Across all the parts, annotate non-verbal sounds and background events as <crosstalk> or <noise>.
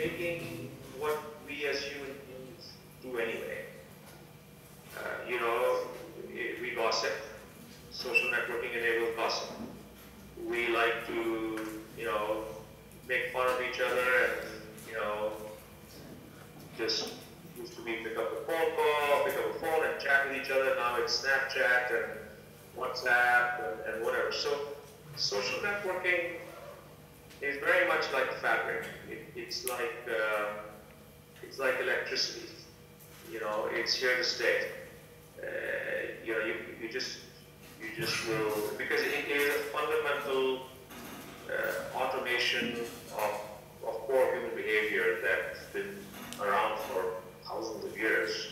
making what we as human beings do anyway. Uh, you know, we gossip. Social networking enables gossip. We like to, you know, make fun of each other and, you know, just used to be pick up a phone call, pick up a phone and chat with each other. Now it's Snapchat and WhatsApp and, and whatever. So social networking is very much like fabric. It, it's like uh, it's like electricity. You know, it's here to stay. Uh, you know, you, you just you just will because it is a fundamental uh, automation of, of core human behavior that's been around for thousands of years.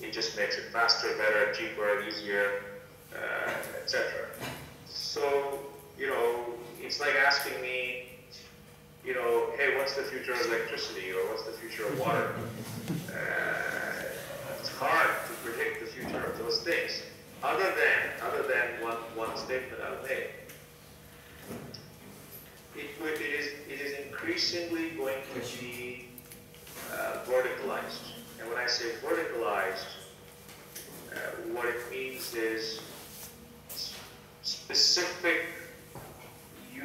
It just makes it faster, better, cheaper, easier, uh, etc. So, you know, it's like asking me, you know, hey, what's the future of electricity or what's the future of water? <laughs> Uh, it's hard to predict the future of those things. Other than, other than one, one statement I'll make, it, it, is, it is increasingly going to be uh, verticalized. And when I say verticalized, uh, what it means is specific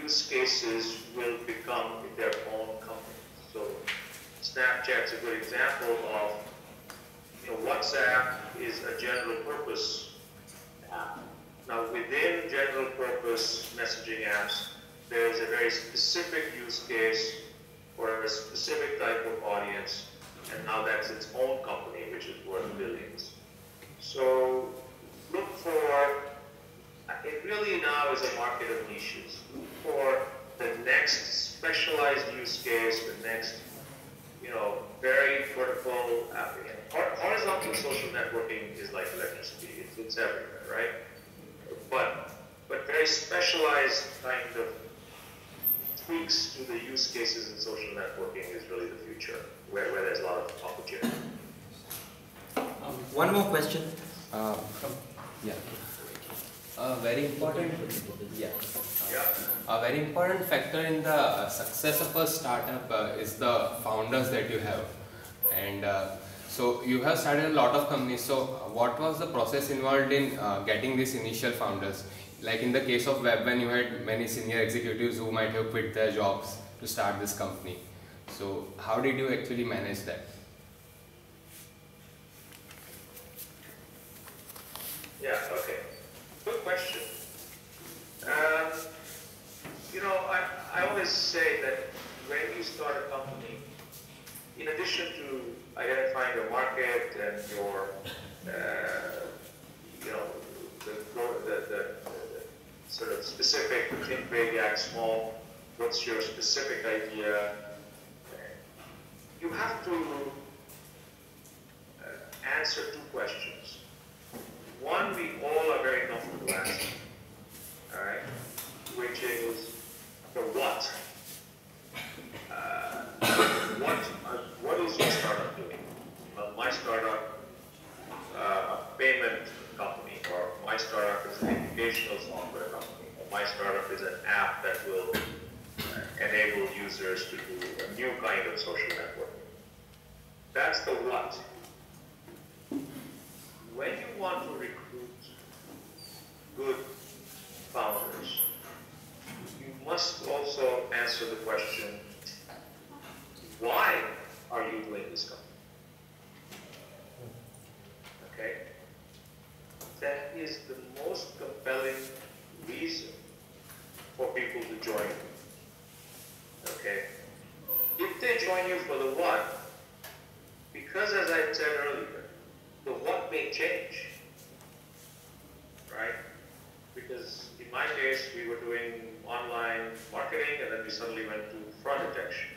use cases will become their own company. So Snapchat's a good example of, you know, WhatsApp is a general purpose app. Now within general purpose messaging apps, there is a very specific use case for a specific type of audience, and now that's its own company, which is worth billions. So look for it really now is a market of niches. For the next specialized use case, the next, you know, very vertical application. Horizontal social networking is like electricity. It's, it's everywhere, right? But, but very specialized kind of tweaks to the use cases in social networking is really the future, where, where there's a lot of opportunity. Um, one more question. Uh, yeah. A very important, yeah. A very important factor in the success of a startup uh, is the founders that you have, and uh, so you have started a lot of companies. So what was the process involved in uh, getting these initial founders? Like in the case of Webvan, you had many senior executives who might have quit their jobs to start this company. So how did you actually manage that? Yeah. Okay. Good question. Um, you know, I, I always say that when you start a company, in addition to identifying your market and your, uh, you know, the, the, the, the, sort of specific, think big, act small, what's your specific idea, you have to uh, answer two questions. One we all are very comfortable asking, all right, which is the what. Uh, what, uh, what is your startup doing? Well, my startup, a payment company, or my startup is an educational software company, or my startup is an app that will enable users to do a new kind of social networking. That's the what when you want to recruit good founders, you must also answer the question, why are you doing this company? Okay? That is the most compelling reason for people to join you. Okay? If they join you for the what, because as I said earlier, the what may change, right? Because in my case, we were doing online marketing and then we suddenly went to fraud detection.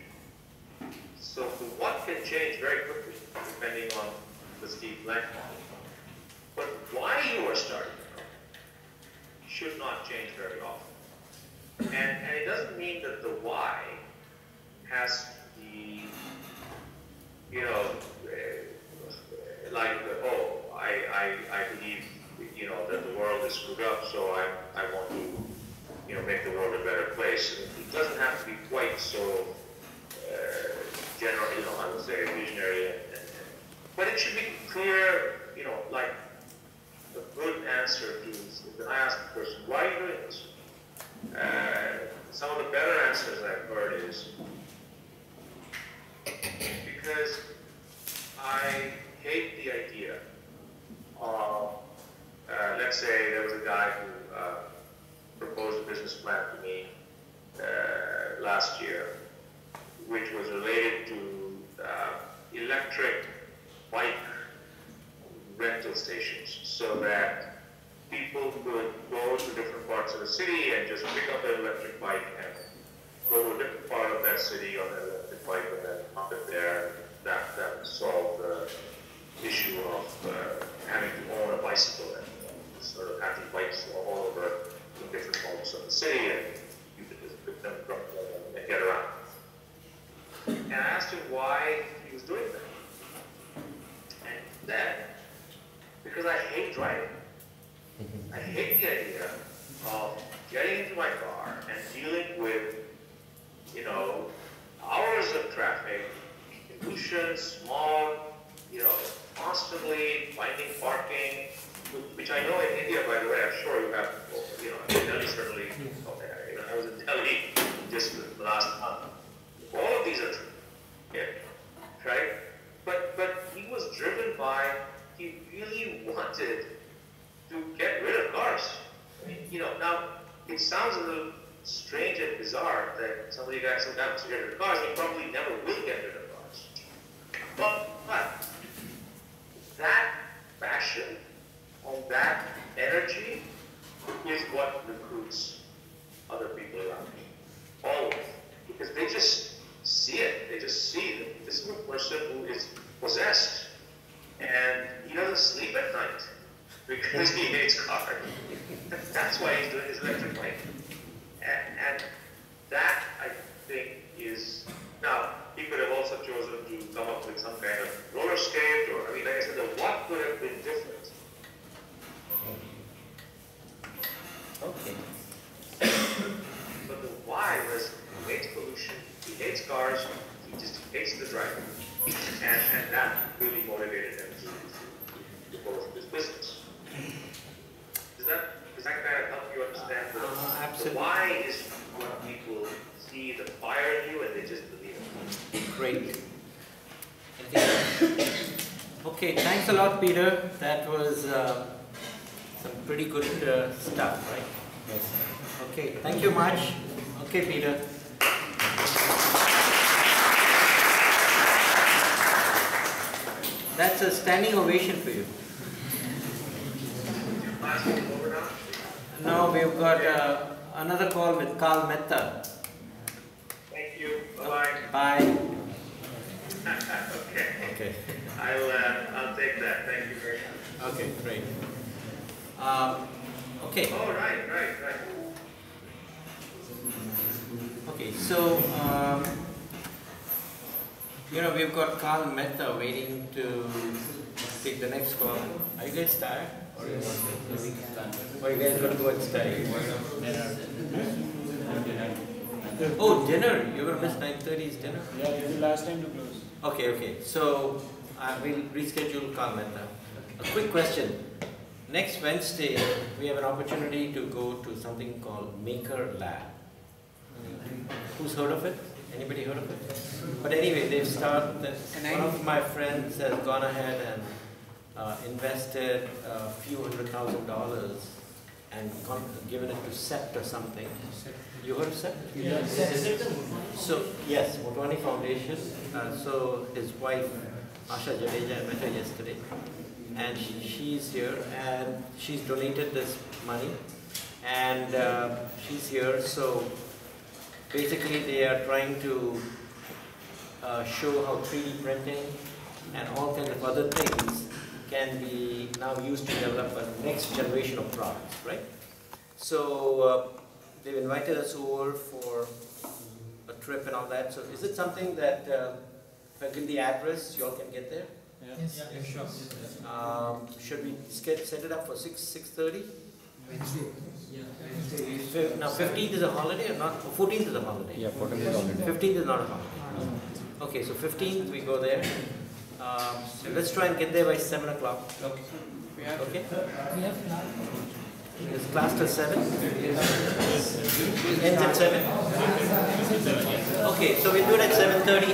So the what can change very quickly depending on the steep length. But why you are starting should not change very often. And, and it doesn't mean that the why has you know, like, oh, I, I, I believe, you know, that the world is screwed up, so I, I want to, you know, make the world a better place. It doesn't have to be quite so, uh, general, you know, I would say visionary, and, and, but it should be clear, you know, like the good answer is, I ask the person, why are you doing this? Uh, some of the better answers I've heard is, because I hate the idea of, uh, let's say there was a guy who uh, proposed a business plan to me uh, last year, which was related to uh, electric bike rental stations, so that people could go to different parts of the city and just pick up their electric bike and go to a different part of that city on their electric bike and then pump it there. That that would solve the issue of uh, having to own a bicycle and uh, sort of having bikes all over in different parts of the city and you could just pick them up and get around. And I asked him why he was doing that. And then, because I hate driving, I hate the idea of getting into my car and dealing with, you know, hours of traffic, pollution, smog, you know, constantly finding parking, which I know in India, by the way, I'm sure you have, you know, Delhi certainly, you know, I was in Delhi just last month. All of these are yeah, right? But, but he was driven by, he really wanted to get rid of cars. I mean, you know, now it sounds a little strange and bizarre that somebody got to get rid of cars, he probably never will get rid of cars. But, but that passion and that energy is what recruits other people around me. Always. Because they just see it. They just see that this is a person who is possessed. And he doesn't sleep at night because he hates cars. That's why he's doing his electric bike. And, and that, I think, is now he could have also chosen to come up with some kind of roller skate, or I mean, like I said, the what could have been different. Okay. But the why was he hates pollution, he hates cars, he just hates the driving, and and that really motivated him to to, to go this business. Does that does that kind of help you understand the, Uh, the absolutely. why is what people see the fire in you and they just believe it. Great. Okay, thanks a lot, Peter. That was uh, some pretty good uh, stuff, right? Yes. Okay, thank you much. Okay, Peter. That's a standing ovation for you. Class now. Now we've got uh, another call with Carl Mehta. Thank you. Bye Bye. bye. Okay. Okay. I'll uh, I'll take that. Thank you very much. Okay, great. Um, okay. Oh right, right, right. Okay, so, um, you know, we've got Carl Mehta waiting to take the next call. Are you guys tired? Or you want to, or you guys gonna go and study? Oh, dinner, you're gonna miss nine thirty's dinner? Yeah, it's the last time to close. Okay, okay, so I will reschedule Carl Mehta. A quick question. Next Wednesday, we have an opportunity to go to something called Maker Lab. Who's heard of it? Anybody heard of it? But anyway, they've started, one of my friends has gone ahead and uh, invested a few hundred thousand dollars and given it to SEPT or something. You heard of SEPT? Yes. So, yes, Motwani Foundation, uh, so his wife, Asha Jadeja, I met her yesterday, and she- she's here, and she's donated this money, and uh, she's here, so basically they are trying to uh, show how 3D printing and all kinds of other things can be now used to develop a next generation of products, right? So uh, they've invited us over for a trip and all that. So is it something that uh, if I give the address, you all can get there? Yes, yeah, sure. Um, should we ske- set it up for six six thirty? Now fifteenth is a holiday or not? Fourteenth is a holiday. Yeah, fourteen is already. Fifteenth is not a holiday. Okay, so fifteenth, we go there. Um, so let's try and get there by seven o'clock, Okay. We have okay? Is till seven? Ends at seven? Okay, so we'll do it at seven thirty.